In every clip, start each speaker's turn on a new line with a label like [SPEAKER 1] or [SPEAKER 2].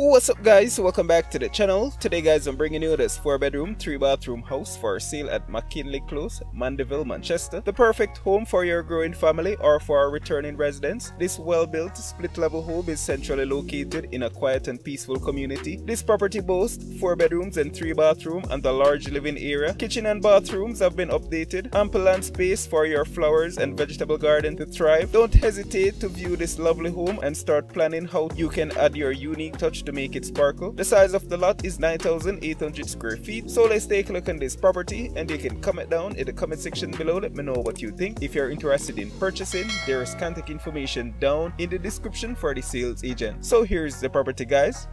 [SPEAKER 1] What's up guys, welcome back to the channel. Today guys I'm bringing you this 4 bedroom 3 bathroom house for sale at McKinley Close, Mandeville, Manchester. The perfect home for your growing family or for a returning residents. This well built split level home is centrally located in a quiet and peaceful community. This property boasts 4 bedrooms and 3 bathroom and a large living area. Kitchen and bathrooms have been updated. Ample land space for your flowers and vegetable garden to thrive. Don't hesitate to view this lovely home and start planning how you can add your unique touch to make it sparkle. The size of the lot is 9,800 square feet. So let's take a look at this property and you can comment down in the comment section below. Let me know what you think. If you're interested in purchasing, there is contact information down in the description for the sales agent. So here's the property guys.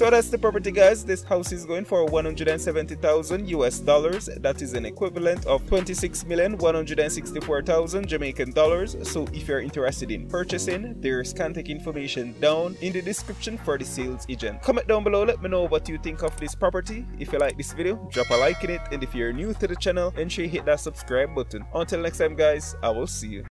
[SPEAKER 1] So that's the property guys. This house is going for 170,000 US dollars. That is an equivalent of 26,164,000 Jamaican dollars. So if you're interested in purchasing, there's contact information down in the description for the sales agent. Comment down below, let me know what you think of this property. If you like this video, drop a like in it. And if you're new to the channel, ensure you hit that subscribe button. Until next time guys, I will see you.